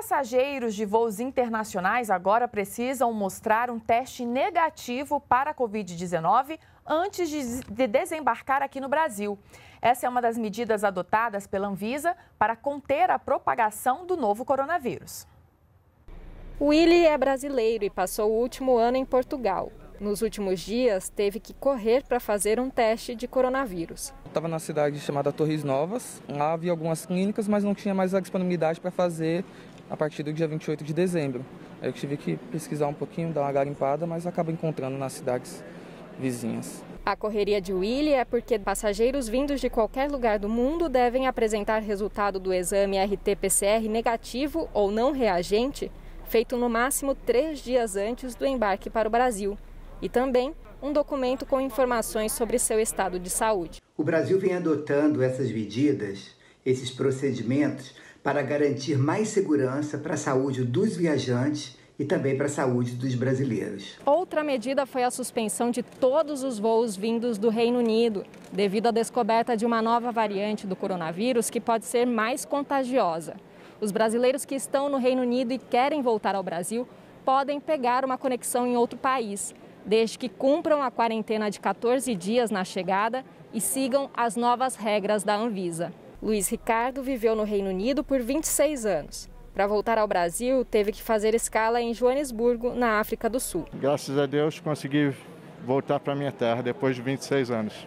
passageiros de voos internacionais agora precisam mostrar um teste negativo para a Covid-19 antes de desembarcar aqui no Brasil. Essa é uma das medidas adotadas pela Anvisa para conter a propagação do novo coronavírus. Willy é brasileiro e passou o último ano em Portugal. Nos últimos dias, teve que correr para fazer um teste de coronavírus. Estava na cidade chamada Torres Novas. Lá havia algumas clínicas, mas não tinha mais a disponibilidade para fazer a partir do dia 28 de dezembro. Aí eu tive que pesquisar um pouquinho, dar uma garimpada, mas acabo encontrando nas cidades vizinhas. A correria de Willy é porque passageiros vindos de qualquer lugar do mundo devem apresentar resultado do exame RT-PCR negativo ou não reagente, feito no máximo três dias antes do embarque para o Brasil. E também um documento com informações sobre seu estado de saúde. O Brasil vem adotando essas medidas, esses procedimentos, para garantir mais segurança para a saúde dos viajantes e também para a saúde dos brasileiros. Outra medida foi a suspensão de todos os voos vindos do Reino Unido, devido à descoberta de uma nova variante do coronavírus que pode ser mais contagiosa. Os brasileiros que estão no Reino Unido e querem voltar ao Brasil podem pegar uma conexão em outro país, desde que cumpram a quarentena de 14 dias na chegada e sigam as novas regras da Anvisa. Luiz Ricardo viveu no Reino Unido por 26 anos. Para voltar ao Brasil, teve que fazer escala em Joanesburgo, na África do Sul. Graças a Deus consegui voltar para minha terra depois de 26 anos.